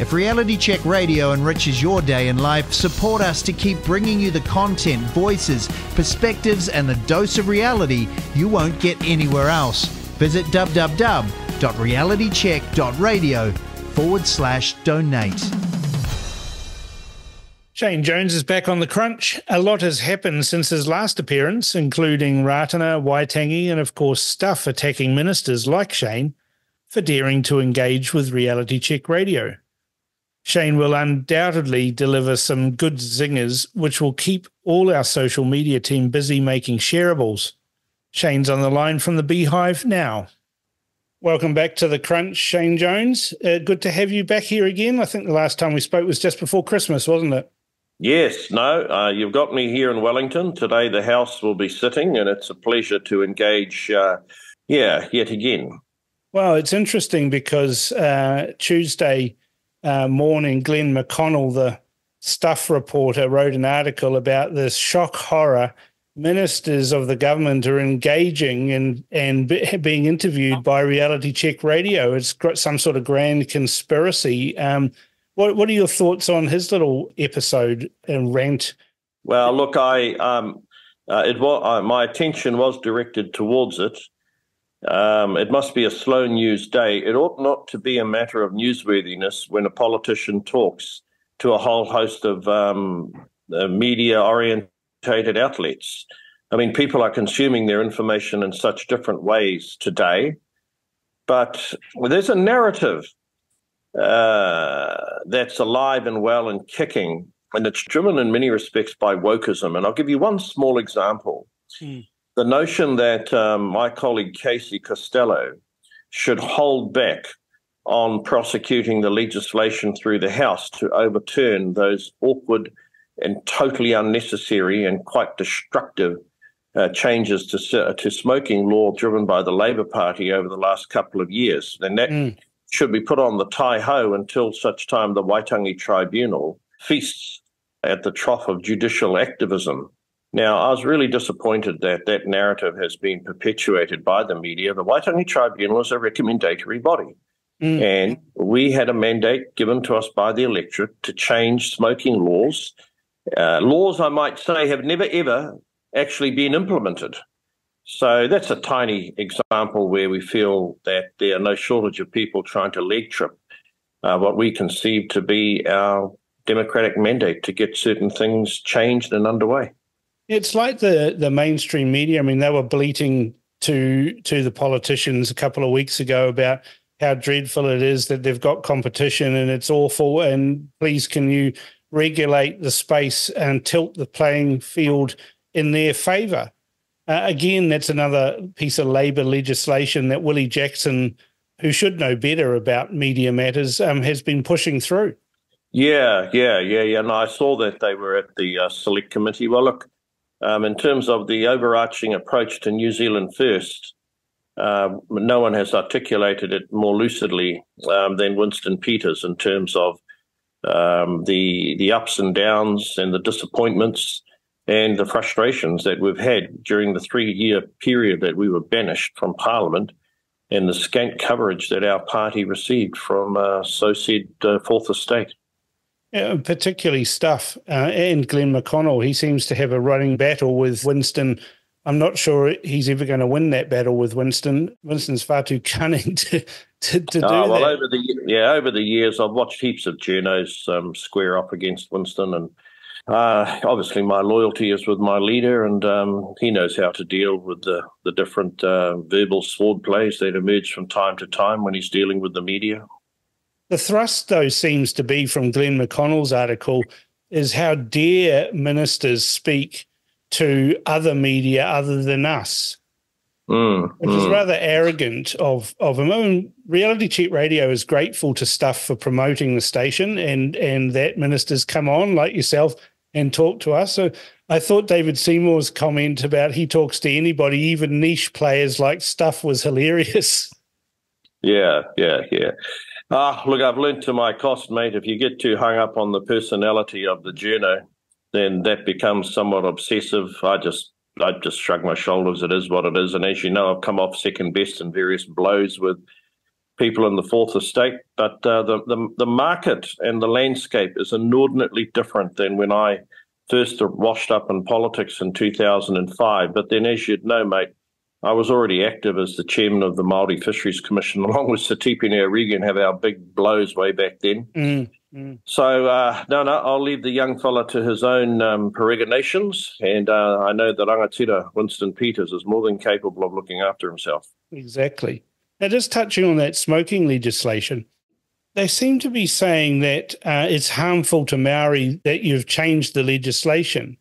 If Reality Check Radio enriches your day in life, support us to keep bringing you the content, voices, perspectives, and the dose of reality you won't get anywhere else. Visit www.realitycheck.radio forward slash donate. Shane Jones is back on the crunch. A lot has happened since his last appearance, including Ratana, Waitangi, and of course, Stuff attacking ministers like Shane for daring to engage with Reality Check Radio. Shane will undoubtedly deliver some good zingers, which will keep all our social media team busy making shareables. Shane's on the line from the Beehive now. Welcome back to the Crunch, Shane Jones. Uh, good to have you back here again. I think the last time we spoke was just before Christmas, wasn't it? Yes, no, uh, you've got me here in Wellington. Today the House will be sitting, and it's a pleasure to engage, uh, yeah, yet again. Well, it's interesting because uh, Tuesday uh, morning, Glenn McConnell, the stuff reporter, wrote an article about this shock horror. Ministers of the government are engaging and and being interviewed by Reality Check Radio. It's got some sort of grand conspiracy. Um, what What are your thoughts on his little episode and rant? Well, look, I um, uh, it was uh, my attention was directed towards it. Um, it must be a slow news day. It ought not to be a matter of newsworthiness when a politician talks to a whole host of um, uh, media orientated outlets. I mean, people are consuming their information in such different ways today. But there's a narrative uh, that's alive and well and kicking. And it's driven in many respects by wokeism. And I'll give you one small example. Hmm. The notion that um, my colleague Casey Costello should hold back on prosecuting the legislation through the House to overturn those awkward and totally unnecessary and quite destructive uh, changes to to smoking law driven by the Labor Party over the last couple of years. And that mm should be put on the taihoa until such time the Waitangi Tribunal feasts at the trough of judicial activism. Now, I was really disappointed that that narrative has been perpetuated by the media. The Waitangi Tribunal is a recommendatory body. Mm. And we had a mandate given to us by the electorate to change smoking laws. Uh, laws, I might say, have never ever actually been implemented. So that's a tiny example where we feel that there are no shortage of people trying to leg trip uh, what we conceive to be our democratic mandate to get certain things changed and underway. It's like the the mainstream media. I mean, they were bleating to to the politicians a couple of weeks ago about how dreadful it is that they've got competition and it's awful. And please, can you regulate the space and tilt the playing field in their favour? Uh, again, that's another piece of Labor legislation that Willie Jackson, who should know better about media matters, um, has been pushing through. Yeah, yeah, yeah, yeah. And I saw that they were at the uh, select committee. Well, look, um, in terms of the overarching approach to New Zealand First, uh, no one has articulated it more lucidly um, than Winston Peters in terms of um, the the ups and downs and the disappointments and the frustrations that we've had during the three year period that we were banished from Parliament and the scant coverage that our party received from uh, so said uh, Fourth Estate. Yeah, particularly stuff. Uh, and Glenn McConnell, he seems to have a running battle with Winston. I'm not sure he's ever going to win that battle with Winston. Winston's far too cunning to, to, to oh, do well, that. Over the, yeah, over the years, I've watched heaps of journos um, square up against Winston and uh, obviously, my loyalty is with my leader, and um, he knows how to deal with the, the different uh, verbal sword plays that emerge from time to time when he's dealing with the media. The thrust, though, seems to be from Glenn McConnell's article is how dare ministers speak to other media other than us. Mm, which mm. is rather arrogant of of him. I mean, Reality Check Radio is grateful to Stuff for promoting the station, and and that ministers come on like yourself and talk to us. So I thought David Seymour's comment about he talks to anybody, even niche players like stuff, was hilarious. Yeah, yeah, yeah. Ah, look, I've learned to my cost, mate. If you get too hung up on the personality of the journo, then that becomes somewhat obsessive. I just I just shrug my shoulders. It is what it is. And as you know, I've come off second best in various blows with people in the fourth estate, but uh, the, the, the market and the landscape is inordinately different than when I first washed up in politics in 2005. But then, as you'd know, mate, I was already active as the chairman of the Māori Fisheries Commission, along with Sir Tipene O'Regan, have our big blows way back then. Mm, mm. So, uh, no, no, I'll leave the young fella to his own um, peregrinations. And uh, I know that Rangatira Winston Peters is more than capable of looking after himself. Exactly. Now, just touching on that smoking legislation, they seem to be saying that uh, it's harmful to Maori that you've changed the legislation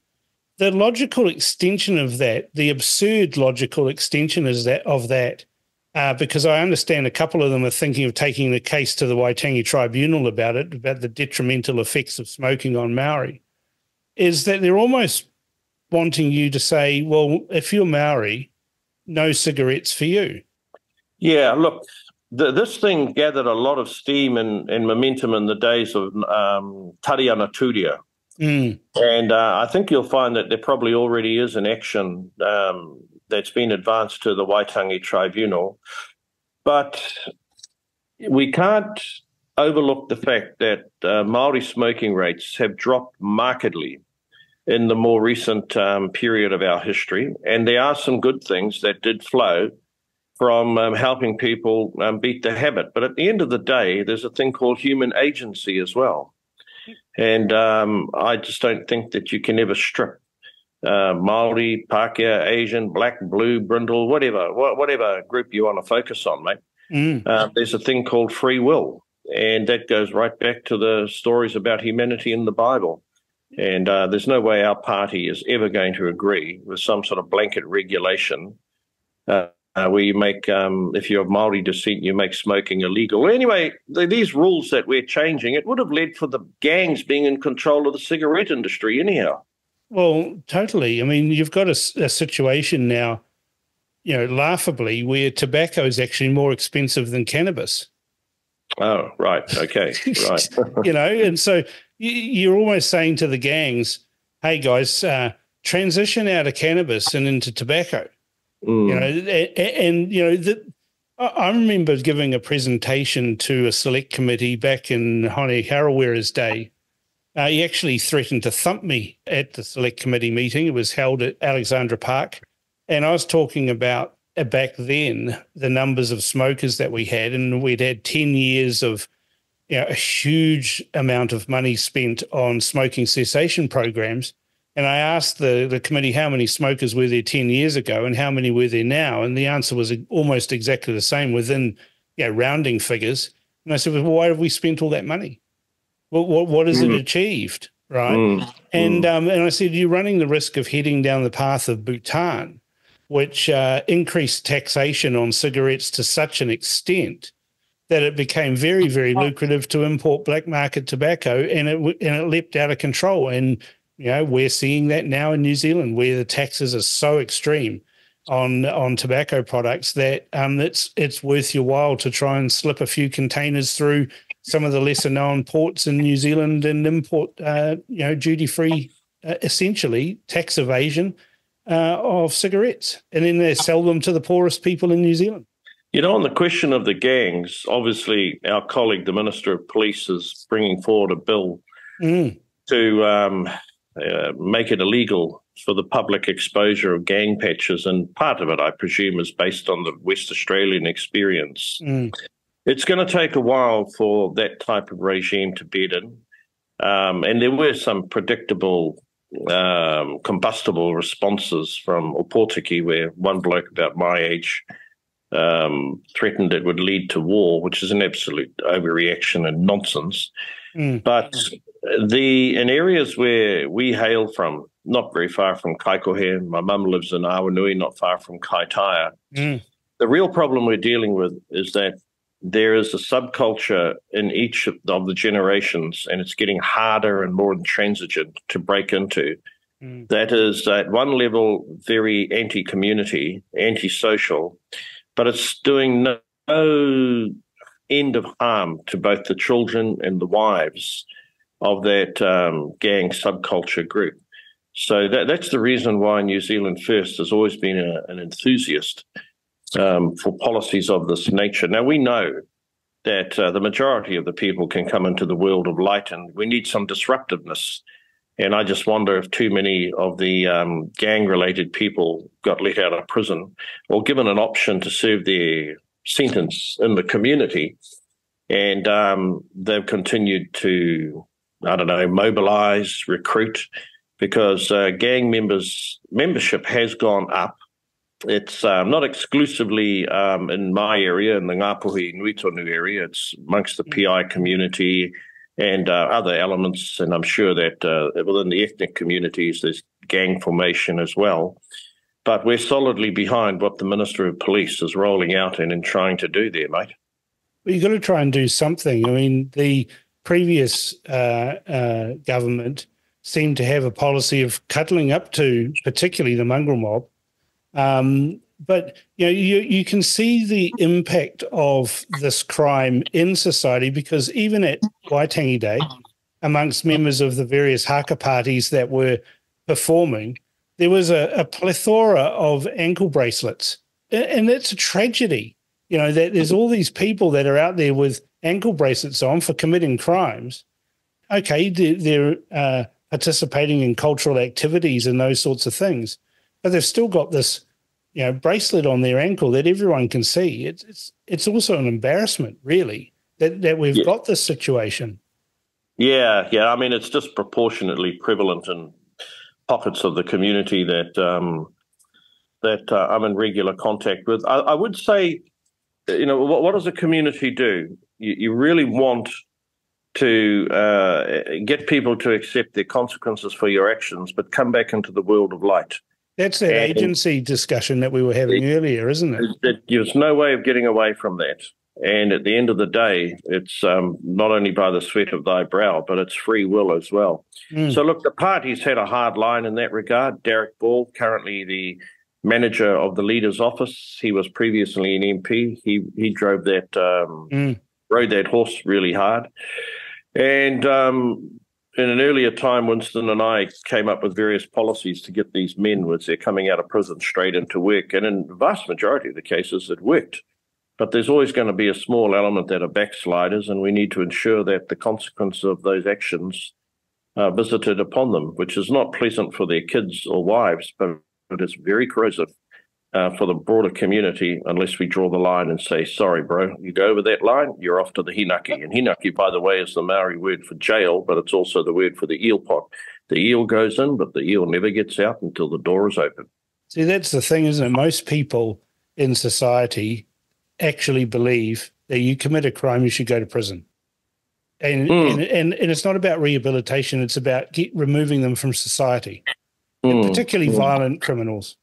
the logical extension of that, the absurd logical extension is that of that, uh, because I understand a couple of them are thinking of taking the case to the Waitangi Tribunal about it, about the detrimental effects of smoking on Maori, is that they're almost wanting you to say, well, if you're Maori, no cigarettes for you. Yeah, look, the, this thing gathered a lot of steam and, and momentum in the days of um, Tariana Turia, Mm. And uh, I think you'll find that there probably already is an action um, that's been advanced to the Waitangi Tribunal. But we can't overlook the fact that uh, Maori smoking rates have dropped markedly in the more recent um, period of our history. And there are some good things that did flow from um, helping people um, beat the habit. But at the end of the day, there's a thing called human agency as well. And um, I just don't think that you can ever strip uh, Maori, Pākehā, Asian, black, blue, brindle, whatever, whatever group you want to focus on, mate. Mm. Uh, there's a thing called free will, and that goes right back to the stories about humanity in the Bible. And uh, there's no way our party is ever going to agree with some sort of blanket regulation uh, uh, where you make, um, if you're of Maori descent, you make smoking illegal. Anyway, the, these rules that we're changing, it would have led for the gangs being in control of the cigarette industry, anyhow. Well, totally. I mean, you've got a, a situation now, you know, laughably, where tobacco is actually more expensive than cannabis. Oh, right. Okay. Right. you know, and so you're almost saying to the gangs, hey, guys, uh, transition out of cannabis and into tobacco Mm. You know, and, and you know that. I remember giving a presentation to a select committee back in Hone Harawira's day. Uh, he actually threatened to thump me at the select committee meeting. It was held at Alexandra Park. And I was talking about uh, back then the numbers of smokers that we had. And we'd had 10 years of you know, a huge amount of money spent on smoking cessation programs. And I asked the, the committee how many smokers were there 10 years ago and how many were there now. And the answer was almost exactly the same within you know, rounding figures. And I said, well, why have we spent all that money? Well, what, what has mm. it achieved? Right. Mm. And, mm. Um, and I said, you're running the risk of heading down the path of Bhutan, which uh, increased taxation on cigarettes to such an extent that it became very, very lucrative to import black market tobacco, and it and it leapt out of control. And you know, we're seeing that now in New Zealand where the taxes are so extreme on on tobacco products that um, it's it's worth your while to try and slip a few containers through some of the lesser known ports in New Zealand and import, uh, you know, duty free, uh, essentially tax evasion uh, of cigarettes, and then they sell them to the poorest people in New Zealand. You know, on the question of the gangs, obviously our colleague, the Minister of Police, is bringing forward a bill mm. to um, uh, make it illegal for the public exposure of gang patches. And part of it, I presume, is based on the West Australian experience. Mm. It's going to take a while for that type of regime to bed in. Um, and there were some predictable um, combustible responses from Opotiki, where one bloke about my age um, threatened it would lead to war, which is an absolute overreaction and nonsense. Mm. But the in areas where we hail from, not very far from Kaikohe, my mum lives in Awanui, not far from Kaitaia. Mm. The real problem we're dealing with is that there is a subculture in each of the generations, and it's getting harder and more intransigent to break into. Mm. That is, at one level, very anti community, anti social, but it's doing no end of harm to both the children and the wives of that um, gang subculture group. So that, that's the reason why New Zealand First has always been a, an enthusiast um, for policies of this nature. Now, we know that uh, the majority of the people can come into the world of light, and we need some disruptiveness. And I just wonder if too many of the um, gang-related people got let out of prison or given an option to serve their sentence in the community, and um, they've continued to, I don't know, mobilize, recruit, because uh, gang members membership has gone up it's um, not exclusively um, in my area, in the Ngāpuhi Nui Tonu area. It's amongst the PI community and uh, other elements. And I'm sure that uh, within the ethnic communities, there's gang formation as well. But we're solidly behind what the Minister of Police is rolling out and in trying to do there, mate. Well, you've got to try and do something. I mean, the previous uh, uh government seemed to have a policy of cuddling up to particularly the mongrel mob um, but you know, you you can see the impact of this crime in society because even at Waitangi Day, amongst members of the various haka parties that were performing, there was a, a plethora of ankle bracelets, and it's a tragedy. You know that there's all these people that are out there with ankle bracelets on for committing crimes. Okay, they're, they're uh, participating in cultural activities and those sorts of things, but they've still got this you know bracelet on their ankle that everyone can see. It's it's it's also an embarrassment, really, that that we've yeah. got this situation. Yeah, yeah. I mean, it's disproportionately prevalent in pockets of the community that um, that uh, I'm in regular contact with. I, I would say, you know, what, what, does a community do? You, you really want to uh, get people to accept their consequences for your actions, but come back into the world of light. That's that and agency discussion that we were having it, earlier, isn't it? There's no way of getting away from that. And at the end of the day, it's um, not only by the sweat of thy brow, but it's free will as well. Mm. So, look, the party's had a hard line in that regard. Darroch Ball, currently the manager of the leader's office, he was previously an MP. He he drove that um, mm. Rode that horse really hard, and um, in an earlier time, Winston and I came up with various policies to get these men, as they're coming out of prison, straight into work. And in the vast majority of the cases, it worked. But there's always going to be a small element that are backsliders, and we need to ensure that the consequence of those actions are visited upon them, which is not pleasant for their kids or wives, but it is very corrosive uh, for the broader community unless we draw the line and say, sorry, bro, you go over that line, you're off to the hinaki. And hinaki, by the way, is the Maori word for jail, but it's also the word for the eel pot. The eel goes in, but the eel never gets out until the door is open. See, that's the thing, isn't it? Most people in society actually believe that you commit a crime, you should go to prison. And, mm. and, and, and, it's not about rehabilitation, it's about get, removing them from society, mm. particularly mm. violent criminals.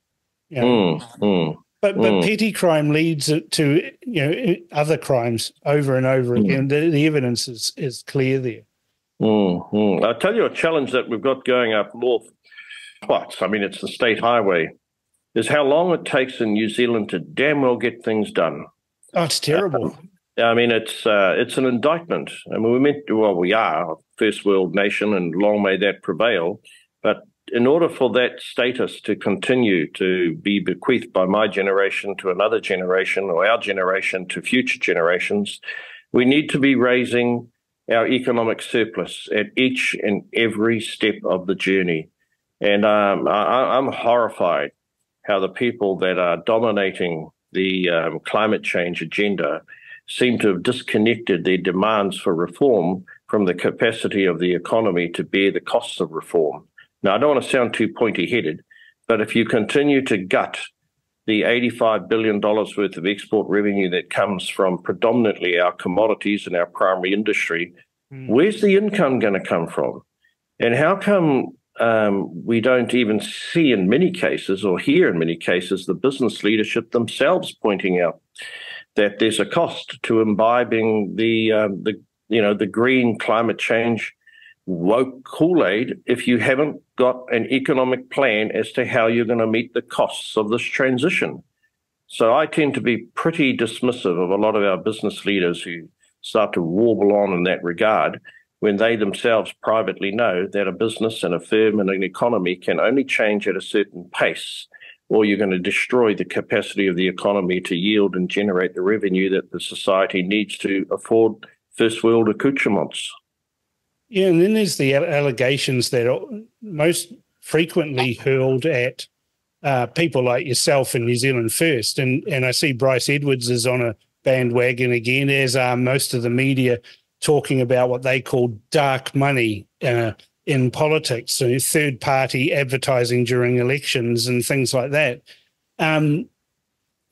You know? mm, mm, but but mm. petty crime leads to you know other crimes over and over mm. again. The, the, evidence is is clear there. Mm, mm. I'll tell you a challenge that we've got going up north. What I mean, it's the state highway. Is how long it takes in New Zealand to damn well get things done. Oh, it's terrible. Uh, I mean, it's uh, it's an indictment. I mean, we meant well, we are a first world nation, and long may that prevail. But in order for that status to continue to be bequeathed by my generation to another generation or our generation to future generations, we need to be raising our economic surplus at each and every step of the journey. And um, I, am horrified how the people that are dominating the um, climate change agenda seem to have disconnected their demands for reform from the capacity of the economy to bear the costs of reform. Now, I don't want to sound too pointy headed, but if you continue to gut the $85 billion worth of export revenue that comes from predominantly our commodities and our primary industry, mm. where's the income going to come from? And how come um, we don't even see in many cases or hear in many cases the business leadership themselves pointing out that there's a cost to imbibing the, um, the you know, the green climate change woke Kool Aid if you haven't got an economic plan as to how you're going to meet the costs of this transition. So I tend to be pretty dismissive of a lot of our business leaders who start to warble on in that regard when they themselves privately know that a business and a firm and an economy can only change at a certain pace or you're going to destroy the capacity of the economy to yield and generate the revenue that the society needs to afford first world accoutrements. Yeah, and then there's the allegations that are most frequently hurled at uh, people like yourself in New Zealand First, and and I see Bryce Edwards is on a bandwagon again, as are most of the media talking about what they call dark money uh, in politics, so third party advertising during elections and things like that. Um,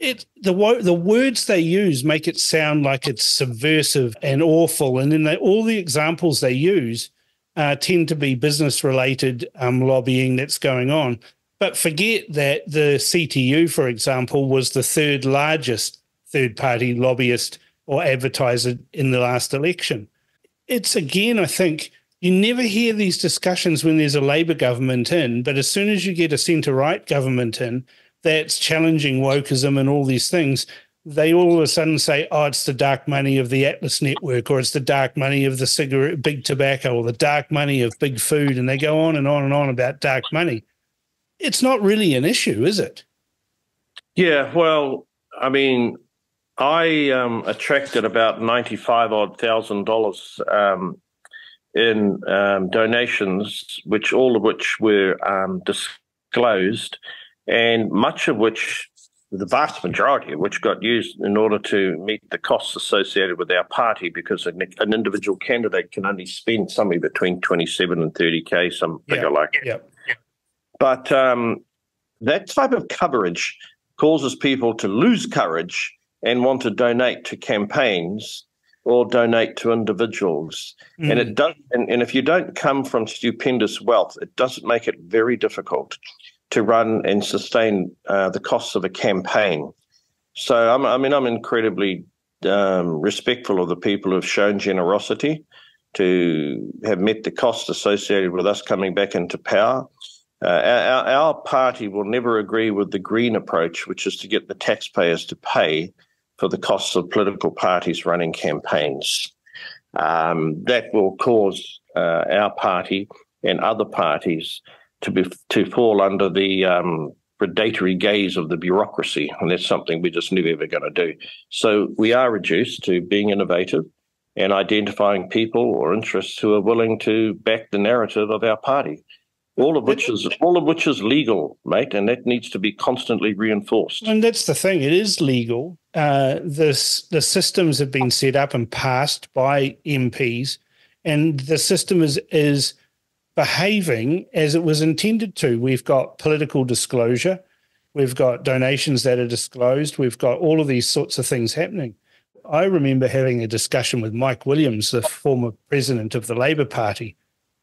it the the words they use make it sound like it's subversive and awful, and then they, all the examples they use uh, tend to be business related um, lobbying that's going on. But forget that the CTU, for example, was the third largest third party lobbyist or advertiser in the last election. It's again, I think, you never hear these discussions when there's a Labour government in, but as soon as you get a centre right government in that's challenging wokeism and all these things, they all of a sudden say, oh, it's the dark money of the Atlas Network, or it's the dark money of the cigarette, big tobacco, or the dark money of big food. And they go on and on and on about dark money it's not really an issue, is it? Yeah, well, I mean, I um, attracted about ninety-five odd thousand dollars um, in um, donations, which all of which were um, disclosed, and much of which, the vast majority of which, got used in order to meet the costs associated with our party, because an, an individual candidate can only spend somewhere between twenty-seven and thirty k, something figure yeah, like. Yeah. But um, that type of coverage causes people to lose courage and want to donate to campaigns or donate to individuals. Mm. And it does and, and if you don't come from stupendous wealth, it doesn't make it very difficult to run and sustain uh, the costs of a campaign. So I'm, i mean, I'm incredibly um, respectful of the people who've shown generosity to have met the costs associated with us coming back into power. Uh, our, our, party will never agree with the green approach, which is to get the taxpayers to pay for the costs of political parties running campaigns. Um, that will cause uh, our party and other parties to be to fall under the um, predatory gaze of the bureaucracy, and that's something we're just never ever going to do. So we are reduced to being innovative and identifying people or interests who are willing to back the narrative of our party all of which is all of which is legal, mate, and that needs to be constantly reinforced. And that's the thing; it is legal. Uh, this the systems have been set up and passed by MPs, and the system is is behaving as it was intended to. We've got political disclosure, we've got donations that are disclosed, we've got all of these sorts of things happening. I remember having a discussion with Mike Williams, the former president of the Labor Party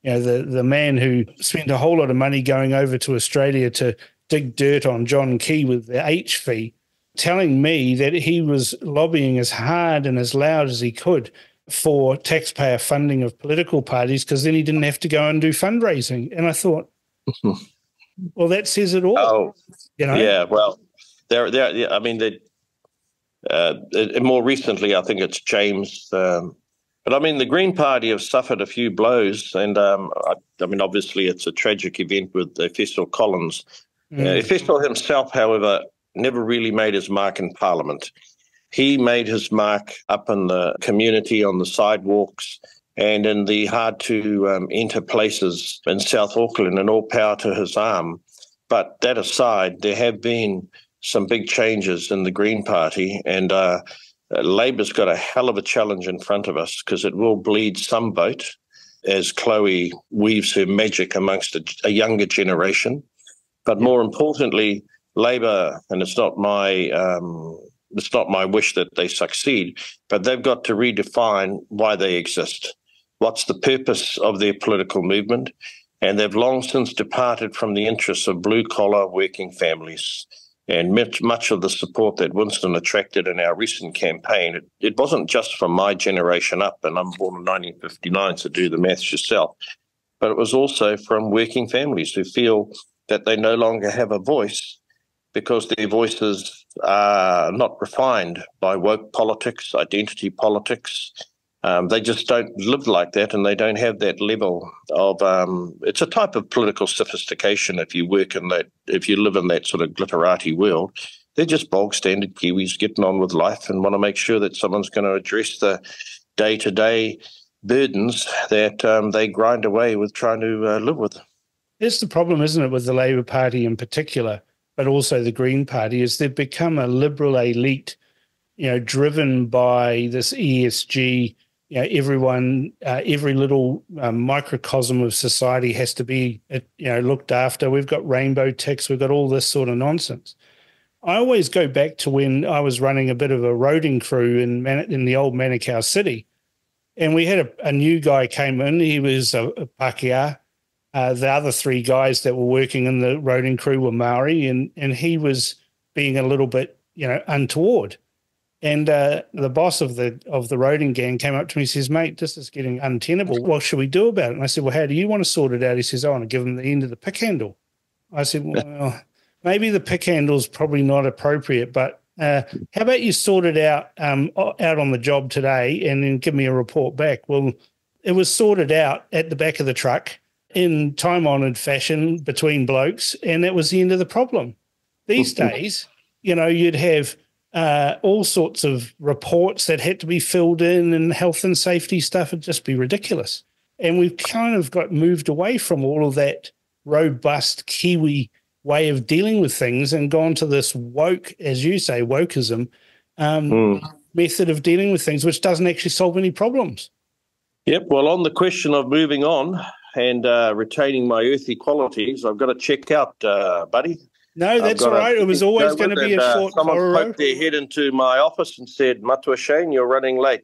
you know, the, the man who spent a whole lot of money going over to Australia to dig dirt on John Key with the H fee, telling me that he was lobbying as hard and as loud as he could for taxpayer funding of political parties because then he didn't have to go and do fundraising. And I thought, well, that says it all. Oh, you know? yeah. Well, there, there. I mean, they, uh, more recently, I think it's James um, but I mean, the Green Party have suffered a few blows, and um, I, I, mean, obviously, it's a tragic event with Efeso Collins. Mm. Uh, himself, however, never really made his mark in Parliament. He made his mark up in the community on the sidewalks and in the hard to um, enter places in South Auckland, and all power to his arm. But that aside, there have been some big changes in the Green Party, and uh, Labor's got a hell of a challenge in front of us because it will bleed some vote as Chloe weaves her magic amongst a, a younger generation. But more importantly, Labor, and it's not my um, it's not my wish that they succeed, but they've got to redefine why they exist. What's the purpose of their political movement? And they've long since departed from the interests of blue collar working families. And much, much of the support that Winston attracted in our recent campaign, it, it wasn't just from my generation up, and I'm born in 1959, so do the maths yourself, but it was also from working families who feel that they no longer have a voice because their voices are not refined by woke politics, identity politics, Um, they just don't live like that, and they don't have that level of. Um, it's a type of political sophistication. If you work in that, if you live in that sort of glitterati world, they're just bog standard Kiwis getting on with life and want to make sure that someone's going to address the day to day burdens that um, they grind away with trying to uh, live with. It's the problem, isn't it, with the Labour Party in particular, but also the Green Party, is they've become a liberal elite, you know, driven by this ESG you know, everyone, uh, every little um, microcosm of society has to be, uh, you know, looked after. We've got rainbow ticks. We've got all this sort of nonsense. I always go back to when I was running a bit of a roading crew in Man- in the old Manukau city, and we had a, a new guy came in. He was a, a Pākehā. Uh, the other three guys that were working in the roading crew were Maori, and and he was being a little bit, you know, untoward. And uh, the boss of the of the roading gang came up to me and says, "Mate, this is getting untenable. What should we do about it?" And I said, "Well, how do you want to sort it out?" He says, "I want to give him the end of the pick handle." I said, "Well, maybe the pick handle is probably not appropriate, but uh, how about you sort it out um, out on the job today and then give me a report back?" Well, it was sorted out at the back of the truck in time honored fashion between blokes, and that was the end of the problem. These days, you know, you'd have uh, all sorts of reports that had to be filled in and health and safety stuff would just be ridiculous. And we've kind of got moved away from all of that robust Kiwi way of dealing with things and gone to this woke, as you say, wokeism um, mm. method of dealing with things, which doesn't actually solve any problems. Yep. Well, on the question of moving on and uh, retaining my earthy qualities, I've got to check out, uh, buddy. No, that's all right. It was always going to be a uh, short. Someone poked their head into my office and said, "Matua Shane, you're running late."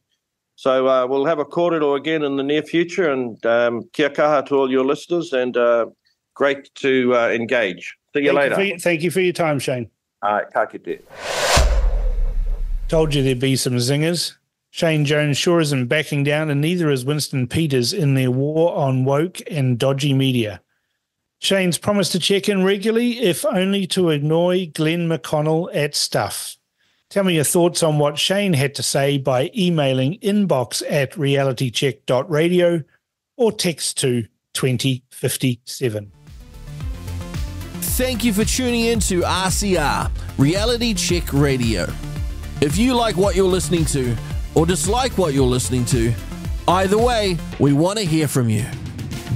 So uh, we'll have a kōrero again in the near future. And um, kia kaha to all your listeners, and uh, great to uh, engage. See you thank later. You for, thank you for your time, Shane. All right, ka kite. Told you there'd be some zingers. Shane Jones sure isn't backing down, and neither is Winston Peters in their war on woke and dodgy media. Shane's promised to check in regularly, if only to annoy Glenn McConnell at Stuff. Tell me your thoughts on what Shane had to say by emailing inbox at realitycheck.radio or text to 2057. Thank you for tuning in to RCR, Reality Check Radio. If you like what you're listening to or dislike what you're listening to, either way, we want to hear from you.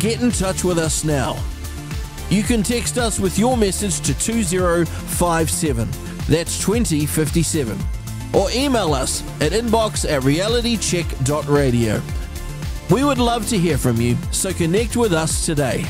Get in touch with us now you can text us with your message to 2057. That's 2057. Or email us at inbox at realitycheck.radio. We would love to hear from you, so connect with us today.